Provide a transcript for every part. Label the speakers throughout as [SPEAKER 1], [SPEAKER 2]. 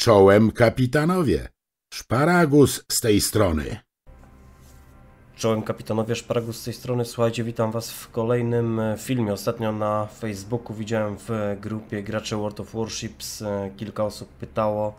[SPEAKER 1] Czołem kapitanowie. Szparagus z tej strony.
[SPEAKER 2] Czołem kapitanowie Szparagus z tej strony. Słuchajcie, witam Was w kolejnym e, filmie. Ostatnio na Facebooku widziałem w grupie graczy World of Warships e, kilka osób pytało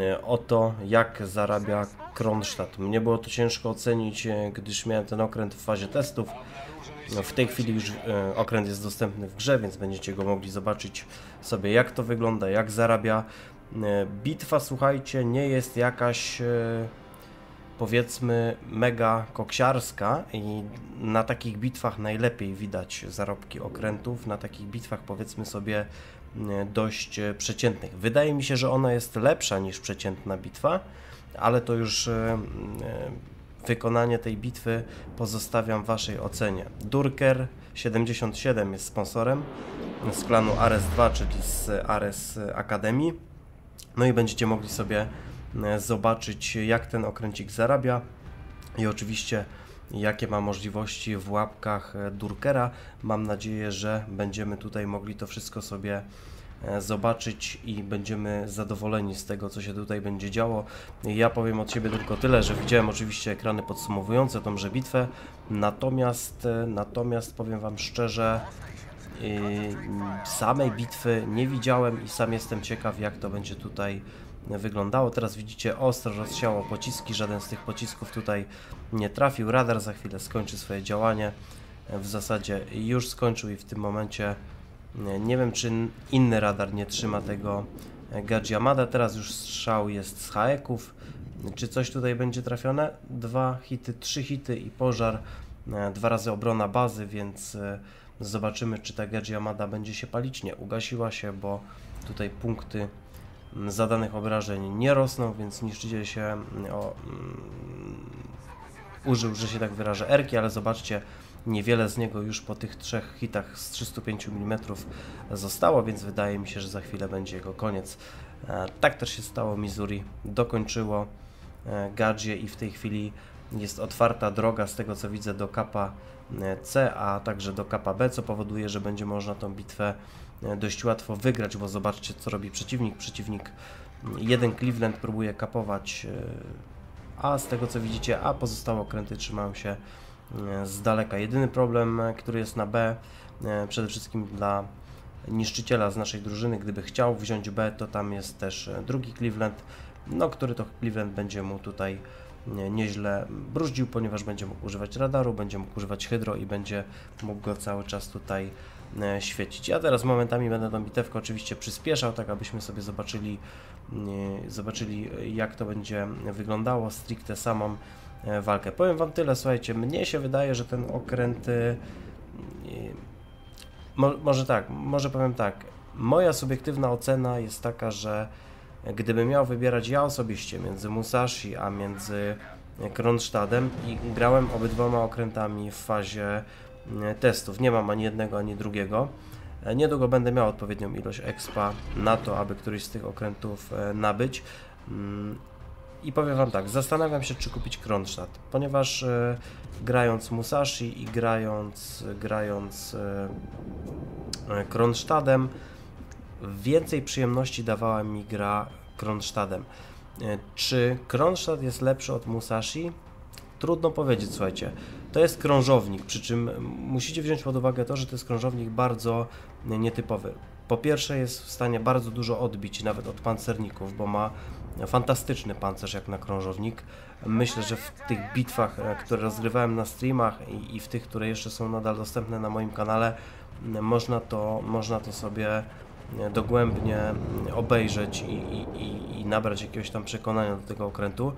[SPEAKER 2] e, o to, jak zarabia Kronstadt. Mnie było to ciężko ocenić, gdyż miałem ten okręt w fazie testów. W tej chwili już okręt jest dostępny w grze, więc będziecie go mogli zobaczyć sobie, jak to wygląda, jak zarabia. Bitwa, słuchajcie, nie jest jakaś powiedzmy mega koksiarska i na takich bitwach najlepiej widać zarobki okrętów, na takich bitwach powiedzmy sobie dość przeciętnych. Wydaje mi się, że ona jest lepsza niż przeciętna bitwa, ale to już wykonanie tej bitwy pozostawiam Waszej ocenie. Durker 77 jest sponsorem z klanu Ares 2, czyli z Ares Akademii. No i będziecie mogli sobie E, zobaczyć jak ten okręcik zarabia i oczywiście jakie ma możliwości w łapkach e, Durkera. Mam nadzieję, że będziemy tutaj mogli to wszystko sobie e, zobaczyć i będziemy zadowoleni z tego, co się tutaj będzie działo. Ja powiem od siebie tylko tyle, że widziałem oczywiście ekrany podsumowujące tąże bitwę, natomiast, natomiast powiem Wam szczerze, samej bitwy nie widziałem i sam jestem ciekaw, jak to będzie tutaj wyglądało. Teraz widzicie ostro rozsiało pociski, żaden z tych pocisków tutaj nie trafił. Radar za chwilę skończy swoje działanie. W zasadzie już skończył i w tym momencie nie wiem czy inny radar nie trzyma tego Gajiamada. Teraz już strzał jest z haeków. Czy coś tutaj będzie trafione? Dwa hity, trzy hity i pożar. Dwa razy obrona bazy, więc zobaczymy czy ta Gajiamada będzie się palić. Nie, ugasiła się, bo tutaj punkty zadanych obrażeń nie rosną, więc niszczyciel się mm, o, um, użył, że się tak wyrażę, erki, ale zobaczcie, niewiele z niego już po tych trzech hitach z 305 mm zostało, więc wydaje mi się, że za chwilę będzie jego koniec. E, tak też się stało, Missouri dokończyło e, Gadzie i w tej chwili jest otwarta droga z tego co widzę do kapa e, C, a także do kapa B, co powoduje, że będzie można tą bitwę E, dość łatwo wygrać, bo zobaczcie co robi przeciwnik. Przeciwnik jeden Cleveland próbuje kapować e, A z tego co widzicie, a pozostałe okręty trzymają się z daleka. Jedyny problem, który jest na B, przede wszystkim dla niszczyciela z naszej drużyny, gdyby chciał wziąć B, to tam jest też drugi Cleveland, no który to Cleveland będzie mu tutaj nieźle bruździł, ponieważ będzie mógł używać radaru, będzie mógł używać hydro i będzie mógł go cały czas tutaj E, świecić. Ja teraz momentami będę tą bitewkę oczywiście przyspieszał, tak abyśmy sobie zobaczyli, e, zobaczyli jak to będzie wyglądało, stricte samą e, walkę. Powiem Wam tyle, słuchajcie, mnie się wydaje, że ten okręt, mo, może tak, może powiem tak, moja subiektywna ocena jest taka, że gdybym miał wybierać ja osobiście między Musashi a między Kronstadtem i grałem obydwoma okrętami w fazie E, testów. Nie mam ani jednego, ani drugiego. E, niedługo będę miał odpowiednią ilość expa na to, aby któryś z tych okrętów e, nabyć. Mm, I powiem Wam tak, zastanawiam się, czy kupić Kronstadt, ponieważ grając Musashi i grając, grając Kronstadtem, więcej przyjemności dawała mi gra Kronstadtem. Czy Kronstadt jest lepszy od Musashi? Trudno powiedzieć, słuchajcie. To jest krążownik, przy czym musicie wziąć pod uwagę to, że to jest krążownik bardzo nietypowy. Po pierwsze jest w stanie bardzo dużo odbić nawet od pancerników, bo ma fantastyczny pancerz jak na krążownik. Myślę, że w tych bitwach, e, które rozgrywałem na streamach i, i w tych, które jeszcze są nadal dostępne na moim kanale, można to, można to sobie dogłębnie obejrzeć i, i, i nabrać jakiegoś tam przekonania do tego okrętu.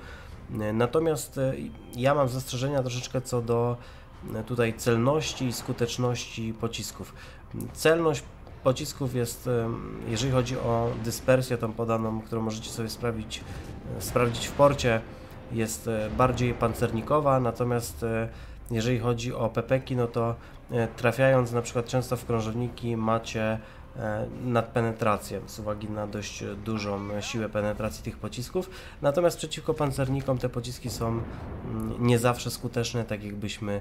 [SPEAKER 2] Natomiast e, ja mam zastrzeżenia troszeczkę co do e, tutaj celności i skuteczności pocisków. Celność pocisków jest, e, jeżeli chodzi o dyspersję tą podaną, którą możecie sobie sprawdzić, sprawdzić w porcie, jest bardziej pancernikowa, natomiast jeżeli chodzi o pepeki, no to trafiając na przykład często w krążowniki macie nad penetracją z uwagi na dość dużą siłę penetracji tych pocisków. Natomiast przeciwko pancernikom te pociski są mm, nie zawsze skuteczne, tak jakbyśmy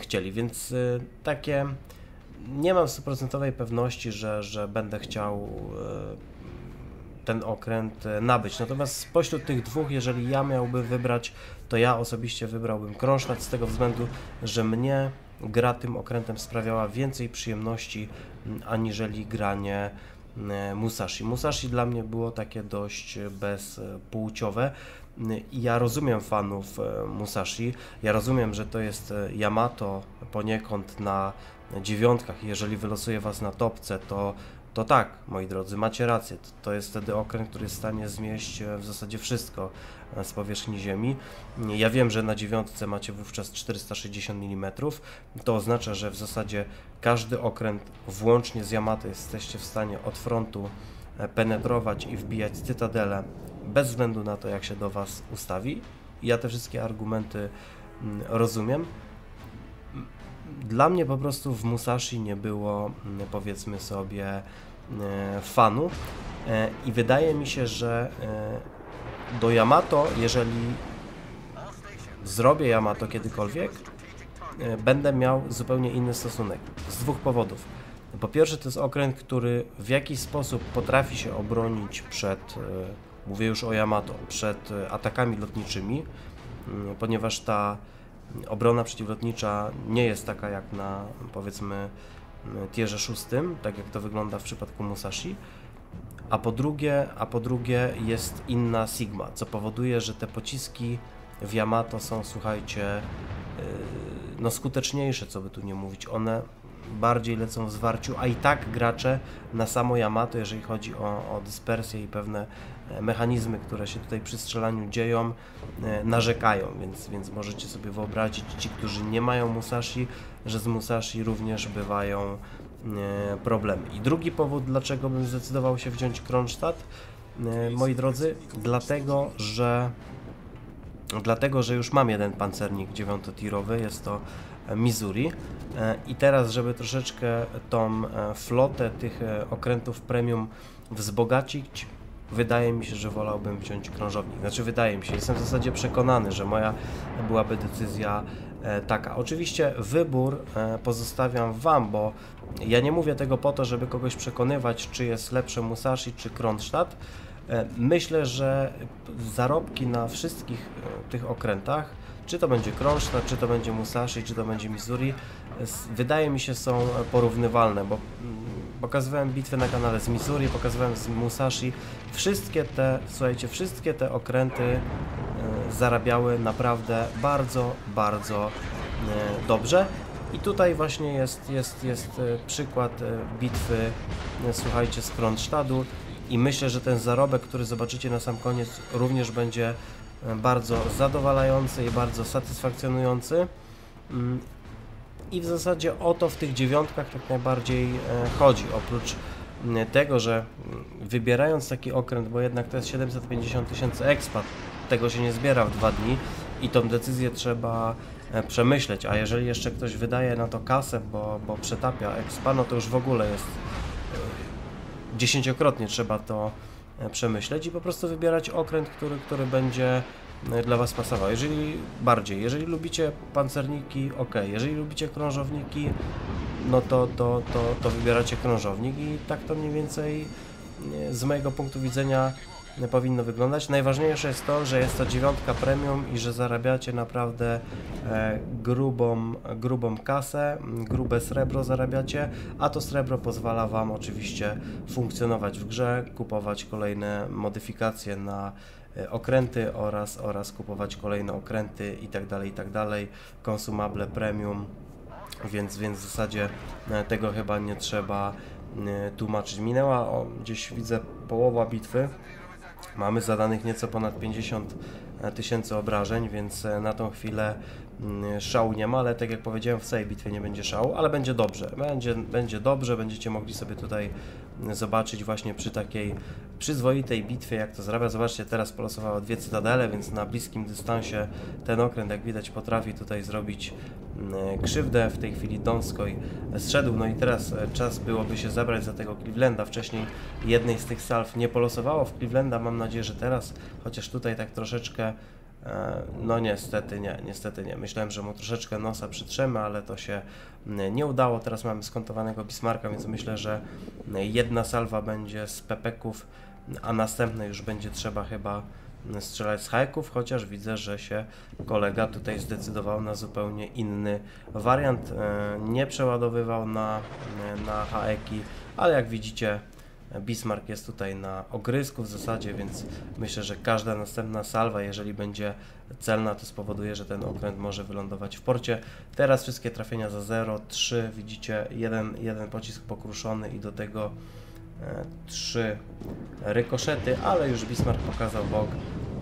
[SPEAKER 2] chcieli, więc e, takie nie mam stuprocentowej pewności, że, że będę chciał ten okręt e, nabyć. Natomiast spośród tych dwóch, jeżeli ja miałbym wybrać, to ja osobiście wybrałbym Kronstadt z tego względu, że mnie gra tym okrętem sprawiała więcej przyjemności aniżeli granie Musashi. Musashi dla mnie było takie dość bezpłciowe. I ja rozumiem fanów Musashi, ja rozumiem, że to jest Yamato poniekąd na dziewiątkach. Jeżeli wylosuje Was na topce, to to tak, moi drodzy, macie rację. To, jest wtedy okręt, który jest w stanie zmieść w zasadzie wszystko e, z powierzchni Ziemi. Ja wiem, że na dziewiątce macie wówczas 460 mm. To oznacza, że w zasadzie każdy okręt, włącznie z Yamato, jesteście w stanie od frontu e, penetrować i wbijać cytadele bez względu na to, jak się do Was ustawi. Ja te wszystkie argumenty mm, rozumiem dla mnie po prostu w Musashi nie było, mm, powiedzmy sobie, e, fanu e, i wydaje mi się, że do Yamato, jeżeli zrobię Yamato kiedykolwiek, będę miał zupełnie inny stosunek. Z dwóch powodów. Po pierwsze, to jest okręt, który w jakiś sposób potrafi się obronić przed, mówię już o Yamato, przed atakami lotniczymi, mm, ponieważ ta obrona przeciwlotnicza nie jest taka jak na powiedzmy tierze szóstym, tak jak to wygląda w przypadku Musashi, a po drugie, a po drugie jest inna Sigma, co powoduje, że te pociski w Yamato są, słuchajcie, yy, no skuteczniejsze, co by tu nie mówić. One bardziej lecą w zwarciu, a i tak gracze na samo Yamato, jeżeli chodzi o, o dyspersję i pewne e, mechanizmy, które się tutaj przy strzelaniu dzieją, e, narzekają, więc, więc możecie sobie wyobrazić ci, którzy nie mają Musashi, że z Musashi również bywają e, problemy. I drugi powód, dlaczego bym zdecydował się wziąć Kronstadt, moi drodzy, dlatego, że dlatego, że już mam jeden pancernik dziewiątotirowy, jest to Missouri. E, I teraz, żeby troszeczkę tą e, flotę tych e, okrętów premium wzbogacić, wydaje mi się, że wolałbym wziąć krążownik. Znaczy, wydaje mi się, jestem w zasadzie przekonany, że moja byłaby decyzja taka. Oczywiście wybór pozostawiam Wam, bo ja nie mówię tego po to, żeby kogoś przekonywać, czy jest lepsze Musashi czy Kronstadt. Myślę, że zarobki na wszystkich tych okrętach czy to będzie Kronstadt, czy to będzie Musashi, czy to będzie Missouri, wydaje mi się są porównywalne, bo mm, pokazywałem bitwy na kanale z Missouri, pokazywałem z Musashi. Wszystkie te, słuchajcie, wszystkie te okręty e, zarabiały naprawdę bardzo, bardzo e, dobrze. I tutaj właśnie jest, jest, jest e, przykład bitwy, słuchajcie, z Kronstadtu i myślę, że ten zarobek, który zobaczycie na sam koniec również będzie bardzo zadowalający i bardzo satysfakcjonujący. I w zasadzie o to w tych dziewiątkach tak najbardziej e, chodzi. Oprócz tego, że wybierając taki okręt, bo jednak to jest 750 tysięcy expat, tego się nie zbiera w dwa dni i tą decyzję trzeba e, przemyśleć, a jeżeli jeszcze ktoś wydaje na to kasę, bo, bo przetapia expa, no to już w ogóle jest e, dziesięciokrotnie trzeba to przemyśleć i po prostu wybierać okręt, który, który będzie dla Was pasował. Jeżeli bardziej, jeżeli lubicie pancerniki, ok. Jeżeli lubicie krążowniki, no to, to, to, to wybieracie krążownik i tak to mniej więcej e, z mojego punktu widzenia powinno wyglądać. Najważniejsze jest to, że jest to dziewiątka premium i że zarabiacie naprawdę e, grubą, grubą kasę, grube srebro zarabiacie, a to srebro pozwala Wam oczywiście funkcjonować w grze, kupować kolejne modyfikacje na e, okręty oraz, oraz kupować kolejne okręty i tak dalej, i tak konsumable premium, więc, więc w zasadzie e, tego chyba nie trzeba tłumaczyć. Minęła o, gdzieś widzę połowa bitwy, Mamy zadanych nieco ponad 50 e, tysięcy obrażeń, więc e, na tą chwilę mm, szału nie ma, ale tak jak powiedziałem w całej bitwie nie będzie szału, ale będzie dobrze, będzie, będzie dobrze, będziecie mogli sobie tutaj mm, zobaczyć właśnie przy takiej przyzwoitej bitwie, jak to zarabia. Zobaczcie, teraz polosowało dwie cytadele, więc na bliskim dystansie ten okręt, jak widać, potrafi tutaj zrobić mm, krzywdę. W tej chwili Donskoj zszedł, no i teraz e, czas byłoby się zabrać za tego Clevelanda. Wcześniej jednej z tych salw nie polosowało w Clevelanda, mam nadzieję, że teraz, chociaż tutaj tak troszeczkę e, no niestety nie, niestety nie. Myślałem, że mu troszeczkę nosa przytrzemy, ale to się mm, nie udało. Teraz mamy skontowanego Bismarka, więc myślę, że jedna salwa będzie z pepeków a następne już będzie trzeba chyba strzelać z hajków, chociaż widzę, że się kolega tutaj zdecydował na zupełnie inny wariant. E, nie przeładowywał na, na haeki, ale jak widzicie Bismarck jest tutaj na ogrysku w zasadzie, więc myślę, że każda następna salwa, jeżeli będzie celna, to spowoduje, że ten okręt może wylądować w porcie. Teraz wszystkie trafienia za 0, 3, widzicie, jeden, jeden pocisk pokruszony i do tego e, trzy rykoszety, ale już Bismarck pokazał bok,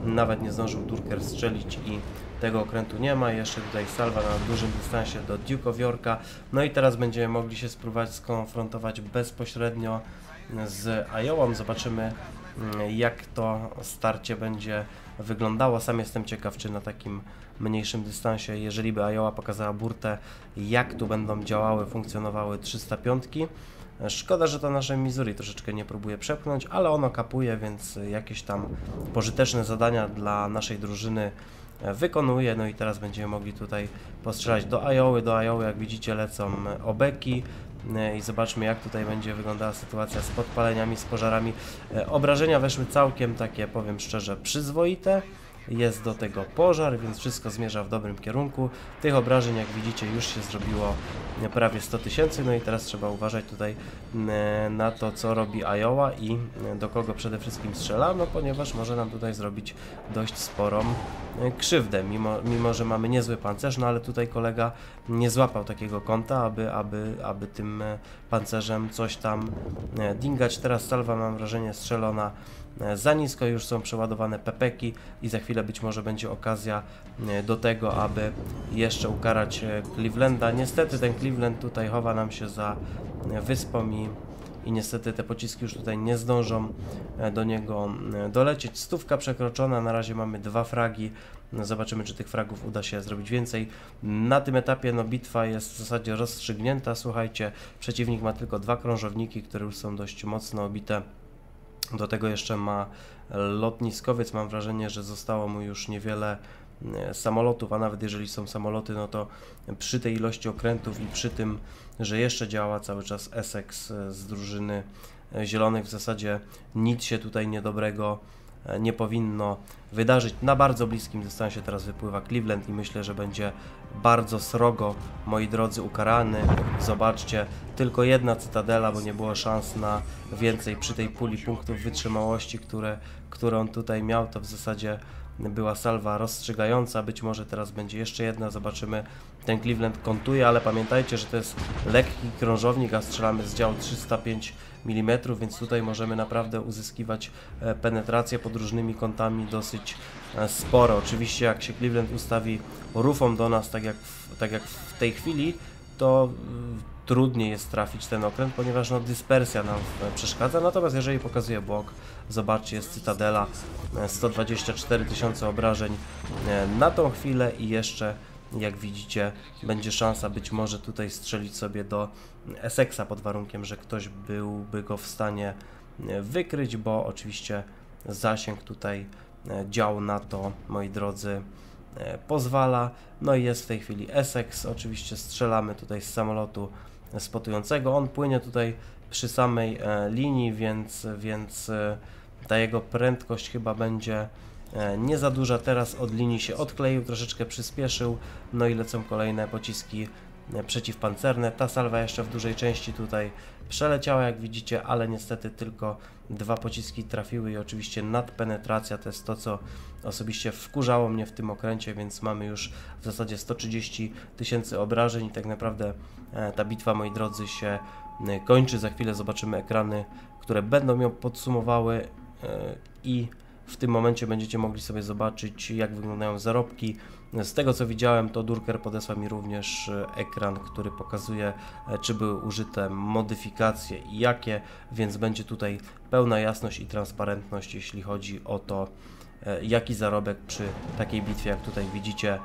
[SPEAKER 2] nawet nie zdążył Durker strzelić i tego okrętu nie ma. Jeszcze tutaj salwa na dużym dystansie do Duke of Yorka. No i teraz będziemy mogli się spróbować skonfrontować bezpośrednio z Iowa. Zobaczymy mm, jak to starcie będzie wyglądało. Sam jestem ciekaw, czy na takim mniejszym dystansie, jeżeli by Iowa pokazała burtę, jak tu będą działały, funkcjonowały 305. Szkoda, że to nasze Missouri troszeczkę nie próbuje przepchnąć, ale ono kapuje, więc jakieś tam pożyteczne zadania dla naszej drużyny wykonuje. No i teraz będziemy mogli tutaj postrzelać do Ioły. Do Ioły, jak widzicie, lecą obeki. I zobaczmy jak tutaj będzie wyglądała sytuacja z podpaleniami, z pożarami. E, obrażenia weszły całkiem takie, powiem szczerze, przyzwoite. Jest do tego pożar, więc wszystko zmierza w dobrym kierunku. Tych obrażeń, jak widzicie, już się zrobiło prawie 100 tysięcy. No i teraz trzeba uważać tutaj e, na to, co robi Iowa i do kogo przede wszystkim strzela, no ponieważ może nam tutaj zrobić dość sporą krzywdę, mimo, mimo że mamy niezły pancerz, no ale tutaj kolega nie złapał takiego kąta, aby, aby, aby tym e, pancerzem coś tam e, dingać. Teraz salwa mam wrażenie strzelona e, za nisko, już są przeładowane pepeki i za chwilę być może będzie okazja do tego, aby jeszcze ukarać Clevelanda. Niestety ten Cleveland tutaj chowa nam się za wyspą i i niestety te pociski już tutaj nie zdążą e, do niego e, dolecieć. Stówka przekroczona, na razie mamy dwa fragi. Zobaczymy, czy tych fragów uda się zrobić więcej. Na tym etapie no, bitwa jest w zasadzie rozstrzygnięta. Słuchajcie, przeciwnik ma tylko dwa krążowniki, które już są dość mocno obite. Do tego jeszcze ma lotniskowiec. Mam wrażenie, że zostało mu już niewiele E, samolotów, a nawet jeżeli są samoloty, no to przy tej ilości okrętów i przy tym, że jeszcze działa cały czas Essex e, z drużyny e, zielonych, w zasadzie nic się tutaj niedobrego nie powinno wydarzyć. Na bardzo bliskim dystansie teraz wypływa Cleveland i myślę, że będzie bardzo srogo, moi drodzy, ukarany. Zobaczcie, tylko jedna cytadela, bo nie było szans na więcej przy tej puli punktów wytrzymałości, które, które on tutaj miał, to w zasadzie była salwa rozstrzygająca, być może teraz będzie jeszcze jedna, zobaczymy. Ten Cleveland kontuje, ale pamiętajcie, że to jest lekki krążownik, a strzelamy z działu 305 mm, więc tutaj możemy naprawdę uzyskiwać e, penetrację pod różnymi kątami dosyć e, sporo. Oczywiście jak się Cleveland ustawi rufą do nas, tak jak w, tak jak w tej chwili, to trudniej jest trafić ten okręt, ponieważ no, dyspersja nam e, przeszkadza. Natomiast jeżeli pokazuje bok, zobaczcie, jest Cytadela, 124 tysiące obrażeń na tą chwilę i jeszcze jak widzicie, będzie szansa być może tutaj strzelić sobie do Essexa pod warunkiem, że ktoś byłby go w stanie e, wykryć, bo oczywiście zasięg tutaj e, dział na to, moi drodzy, e, pozwala. No i jest w tej chwili Essex, oczywiście strzelamy tutaj z samolotu spotującego. On płynie tutaj przy samej linii, więc, więc ta jego prędkość chyba będzie E, nie za duża, teraz od linii się odkleił, troszeczkę przyspieszył, no i lecą kolejne pociski e, przeciwpancerne. Ta salwa jeszcze w dużej części tutaj przeleciała, jak widzicie, ale niestety tylko dwa pociski trafiły i oczywiście nadpenetracja to jest to, co osobiście wkurzało mnie w tym okręcie, więc mamy już w zasadzie 130 tysięcy obrażeń i tak naprawdę e, ta bitwa, moi drodzy, się kończy. Za chwilę zobaczymy ekrany, które będą ją podsumowały i w tym momencie będziecie mogli sobie zobaczyć, jak wyglądają zarobki. Z tego co widziałem, to Durker podesłał mi również e, ekran, który pokazuje, e, czy były użyte modyfikacje i jakie, więc będzie tutaj pełna jasność i transparentność, jeśli chodzi o to, e, jaki zarobek przy takiej bitwie, jak tutaj widzicie,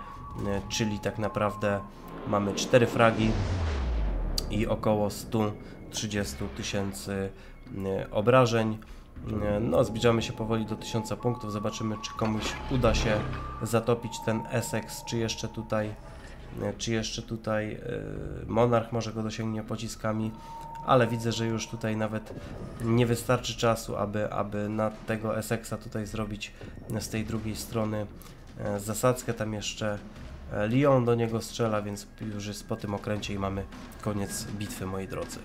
[SPEAKER 2] czyli tak naprawdę mamy 4 fragi i około 130 tysięcy obrażeń. No, zbliżamy się powoli do 1000 punktów. Zobaczymy, czy komuś uda się zatopić ten Essex, czy jeszcze tutaj, czy jeszcze tutaj e, Monarch może go dosięgnie pociskami. ale widzę, że już tutaj nawet nie wystarczy czasu, aby, aby na tego Essexa tutaj zrobić z tej drugiej strony e, zasadzkę. Tam jeszcze e, Lyon do niego strzela, więc już jest po tym okręcie i mamy koniec bitwy, moi drodzy.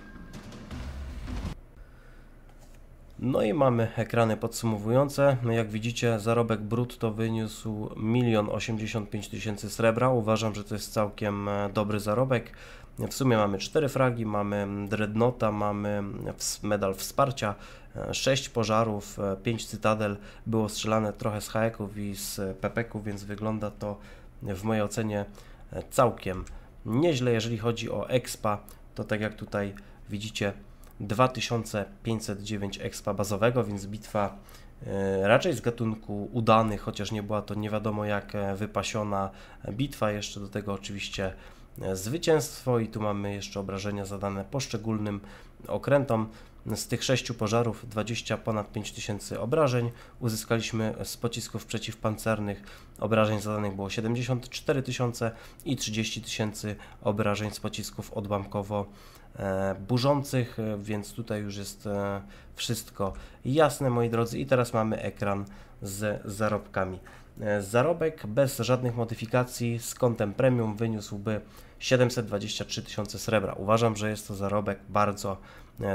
[SPEAKER 2] No i mamy ekrany podsumowujące. No jak widzicie, zarobek brutto wyniósł 1 85 tysięcy srebra. Uważam, że to jest całkiem e, dobry zarobek. W sumie mamy 4 fragi, mamy dreadnota, mamy medal wsparcia, 6 pożarów, 5 cytadel. Było strzelane trochę z haeków i z pepeków, więc wygląda to w mojej ocenie całkiem nieźle. Jeżeli chodzi o expa, to tak jak tutaj widzicie, 2509 expa bazowego, więc bitwa e, raczej z gatunku udany, chociaż nie była to nie wiadomo jak e, wypasiona bitwa. Jeszcze do tego oczywiście e, zwycięstwo i tu mamy jeszcze obrażenia zadane poszczególnym okrętom. Z tych sześciu pożarów 20 ponad 5000 obrażeń. Uzyskaliśmy z pocisków przeciwpancernych obrażeń zadanych było 74 tysiące i 30 tysięcy obrażeń z pocisków odłamkowo burzących, e, więc tutaj już jest e, wszystko jasne, moi drodzy. I teraz mamy ekran z zarobkami. Zarobek bez żadnych modyfikacji z kątem premium wyniósłby 723 tysiące srebra. Uważam, że jest to zarobek bardzo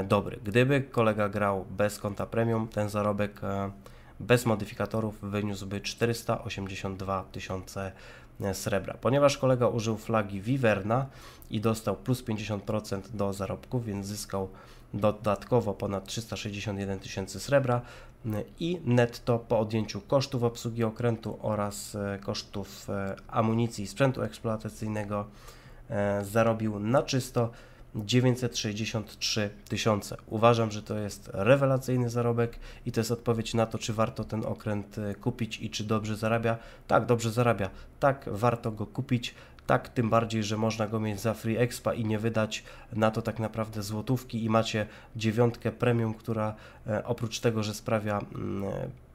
[SPEAKER 2] dobry. Gdyby kolega grał bez konta premium, ten zarobek bez modyfikatorów wyniósłby 482 tysiące srebra. Ponieważ kolega użył flagi Viverna i dostał plus 50% do zarobków, więc zyskał dodatkowo ponad 361 tysięcy srebra i netto po odjęciu kosztów obsługi okrętu oraz e, kosztów e, amunicji i sprzętu eksploatacyjnego e, zarobił na czysto 963 tysiące. Uważam, że to jest rewelacyjny zarobek i to jest odpowiedź na to, czy warto ten okręt e, kupić i czy dobrze zarabia. Tak, dobrze zarabia. Tak, warto go kupić. Tak, tym bardziej, że można go mieć za free expa i nie wydać na to tak naprawdę złotówki i macie dziewiątkę premium, która e, oprócz tego, że sprawia mm,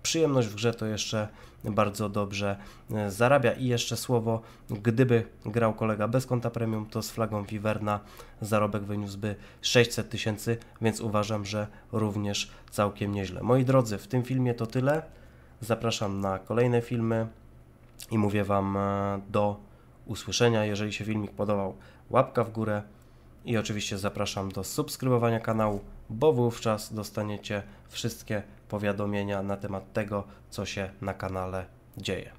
[SPEAKER 2] przyjemność w grze, to jeszcze bardzo dobrze e, zarabia. I jeszcze słowo, gdyby grał kolega bez konta premium, to z flagą Viverna zarobek wyniósłby 600 tysięcy, więc uważam, że również całkiem nieźle. Moi drodzy, w tym filmie to tyle. Zapraszam na kolejne filmy i mówię Wam e, do usłyszenia. Jeżeli się filmik podobał, łapka w górę i oczywiście zapraszam do subskrybowania kanału, bo wówczas dostaniecie wszystkie powiadomienia na temat tego, co się na kanale dzieje.